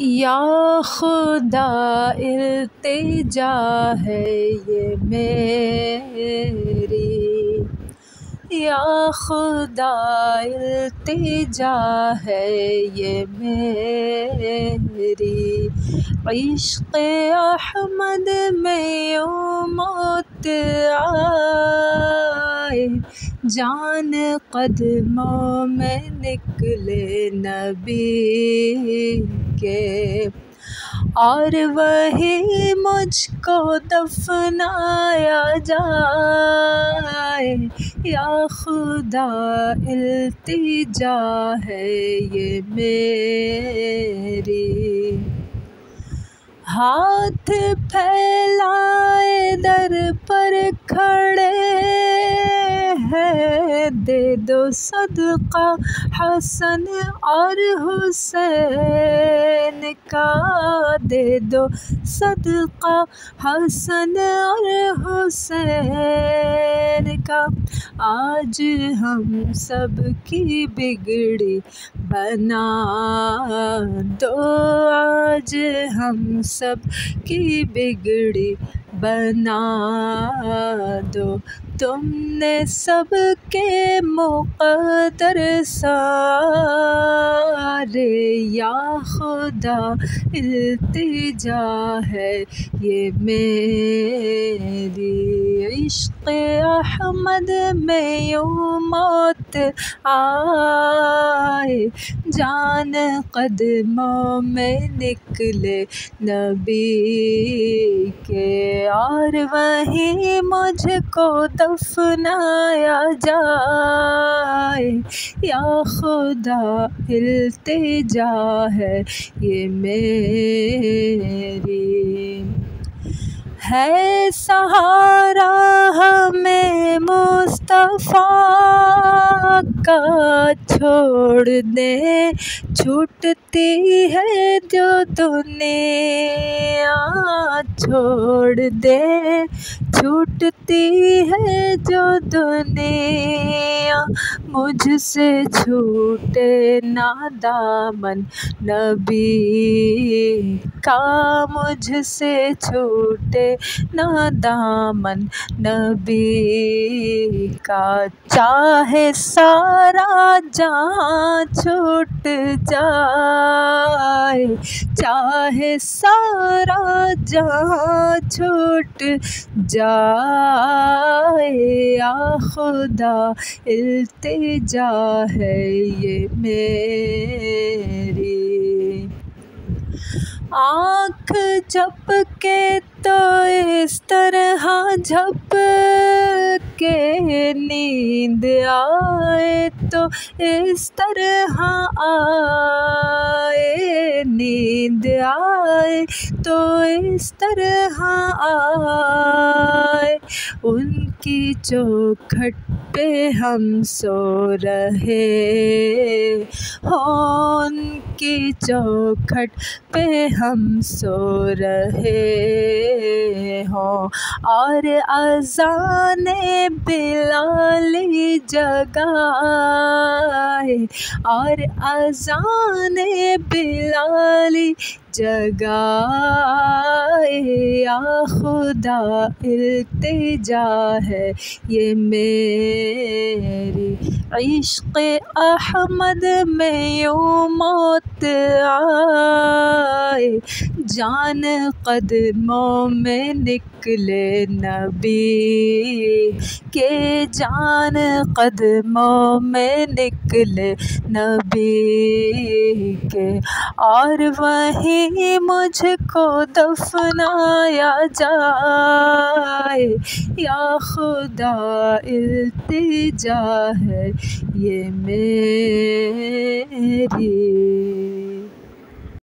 یا خدا التجا ہے یہ میری یا خدا التجا ہے یہ میری عشق احمد میں یوں موت آئے۔ جان قدموں میں نکلے نبی کے اور وہی مجھ کو دفنایا جائے۔ یا خدا، التجا ہے یہ میری۔ ہاتھ پھیلائے، در پر کھڑے ہیں۔ دے دو صدقہ حسن اور حسین۔ کا دے دو صدقہ، حسن اور حسین کا۔ آج ہم سب کی بگڑی بنا دو۔ آج ہم سب کی بگڑی بنا دو۔ تم نے سب کے مقدر سارے، یا خدا التجا ہے، یہ میری عشق احمد میں یوں موت آئے۔ جان قدموں میں نکلے نبی کے، اور وہیں مجھ کو دفنایا جائے، یا خدا التجا ہے، یہ میری ہے سہارا ہمیں مصطفیٰ کا چھوڑ دیں چھوٹتی ہے جو دنیا چھوڑ دیں چھوٹتی ہے جو دنیا مجھ سے چھوٹے نہ دامن نبی کا مجھ سے چھوٹے نہ دامن نبی کا چاہے سارا جہاں چھوٹ جائے، چاہے سارا جہاں چھوٹ جائے یا خدا التجا ہے یہ میری۔ آنکھ جھپ کے تو اس طرح جھپ کے نیند آئے تو اس طرح آئے، نیند آئے تو اس طرح آئے۔ ان کی چوکھٹ پہ ہم سو رہے۔ ہوں کی چوکھٹ پہ ہم سو رہے۔ ہوں اور اذان بلالی جگائے۔ اور اذان بلالی جگائے۔ خدا التجا ہے، یہ میری عشق احمد میں یوں موت آئے۔ جان قدموں میں نکلے نبی کے جان قدموں میں نکلے نبی۔ کے۔ اور وہیں مجھ کو دفنایا جائے۔ یا خدا التجا ہے یہ میری